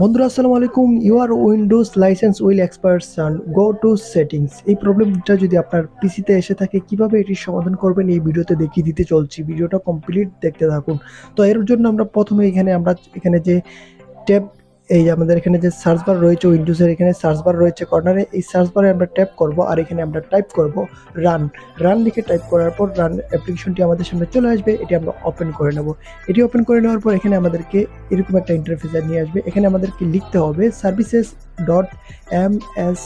বন্ধুরা, আসসালামু আলাইকুম। You are Windows license will experts and go to settings এই প্রবলেমটা যদি আপনার পিসিতে এসে থাকে, কীভাবে এটি সমাধান করবেন, এই ভিডিওতে দেখিয়ে দিতে চলছি। ভিডিওটা কমপ্লিট দেখতে থাকুন। তো এর জন্য আমরা প্রথমে এখানে আমরা, এখানে যে ট্যাব এই আমাদের এখানে যে সার্চ বার রয়েছে উইন্ডোজের এখানে সার্চ বার রয়েছে কর্নারে এই সার্চ বারে আমরা ট্যাপ করব আর এখানে আমরা টাইপ করব রান রান লিখে টাইপ করার পর রান অ্যাপ্লিকেশনটি আমাদের সামনে চলে আসবে, এটি আমরা ওপেন করে নেব। এটি ওপেন করে নেওয়ার পর এখানে আমাদেরকে এরকম একটা ইন্টারফেসার নিয়ে আসবে। এখানে আমাদেরকে লিখতে হবে services dot M S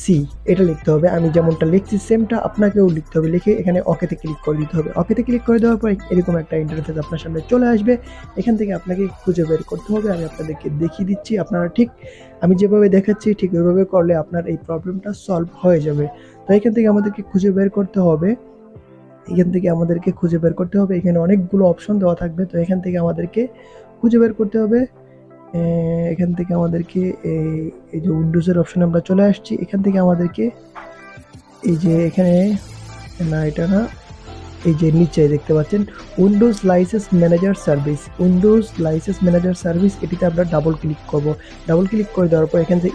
C, এটা লিখতে হবে। আমি যেমনটা লিখছি, সেমটা আপনাকেও লিখতে হবে। লিখে এখানে অকেতে ক্লিক করে দিতে হবে। অকেতে ক্লিক করে দেওয়ার পর এরকম একটা ইন্টারফেস আপনার সামনে চলে আসবে। এখান থেকে আপনাকে খুঁজে বের করতে হবে। আমি আপনাদেরকে দেখিয়ে দিচ্ছি আপনারা ঠিক, আমি যেভাবে দেখাচ্ছি ঠিক ওইভাবে করলে আপনার এই প্রবলেমটা সলভ হয়ে যাবে। তো এখান থেকে আমাদেরকে খুঁজে বের করতে হবে। এখান থেকে আমাদেরকে খুঁজে বের করতে হবে। এখানে অনেকগুলো অপশন দেওয়া থাকবে। তো এখান থেকে আমাদেরকে খুঁজে বের করতে হবে। এখান থেকে আমাদেরকে এই এই যে উইন্ডোজের অপশন আমরা চলে আসছি। এখান থেকে আমাদেরকে এই যে এখানে, না, এটা না এই যে নিচে দেখতে পাচ্ছেন Windows license manager service Windows license manager service এটিতে আমরা ডাবল ক্লিক করব। ডাবল ক্লিক করে দেওয়ার পর এখান থেকে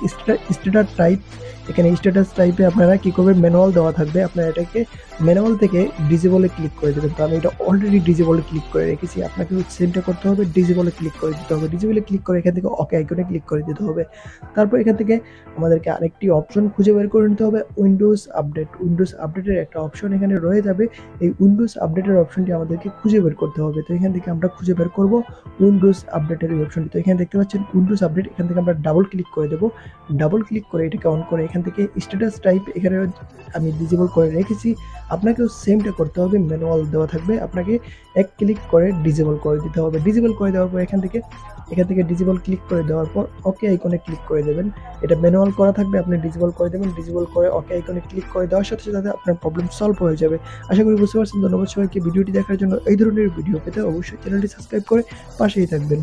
স্ট্যাটাস টাইপ এখানে স্ট্যাটাস টাইপে আপনারা কী করবেন ম্যানুয়াল দেওয়া থাকবে। আপনারা এটাকে ম্যানুয়াল থেকে ডিজেবলে ক্লিক করে দেবেন। তো আমি এটা অলরেডি ডিজেবলে ক্লিক করে রেখেছি। আপনাকে সেমটা করতে হবে ডিজেবলে ক্লিক করে দিতে হবে। ডিজেবলে ক্লিক করে এখান থেকে ওকে আইকনে ক্লিক করে দিতে হবে। তারপর এখান থেকে আমাদেরকে আরেকটি অপশন খুঁজে বের করে নিতে হবে উইন্ডোজ আপডেট উইন্ডোজ আপডেটের একটা অপশন এখানে রয়ে যাবে। এই উইন্ডোজ আপডেটের অপশনটি আমাদেরকে খুঁজে বের করতে হবে। তো এখান থেকে আমরা খুঁজে বের করব উইন্ডোজ আপডেটের এই অপশনটি তো এখানে দেখতে পাচ্ছেন উইন্ডোজ আপডেট এখান থেকে আমরা ডাবল ক্লিক করে দেবো। ডাবল ক্লিক করে এটাকে অন করে এখান থেকে স্ট্যাটাস টাইপ এখানে আমি ডিজেবল করে রেখেছি। আপনাকেও সেমটা করতে হবে ম্যানুয়াল দেওয়া থাকবে। আপনাকে এক ক্লিক করে ডিজেবল করে দিতে হবে। ডিজেবল করে দেওয়ার পর এখান থেকে এখান থেকে ডিজেবল ক্লিক করে দেওয়ার পর ওকে আইকনে ক্লিক করে দেবেন। এটা ম্যানুয়াল করা থাকবে, আপনি ডিজেবল করে দেবেন। ডিজেবল করে ওকে আইকনে ক্লিক করে দেওয়ার সাথে সাথে আপনার প্রবলেম সলভ হয়ে যাবে। আশা করি বুঝতে পারছেন। ধন্যবাদ সবাইকে। ভিডিওটি দেখার জন্য এই ধরনের ভিডিও পেতে অবশ্যই চ্যানেলটি সাবস্ক্রাইব করে পাশেই থাকবেন।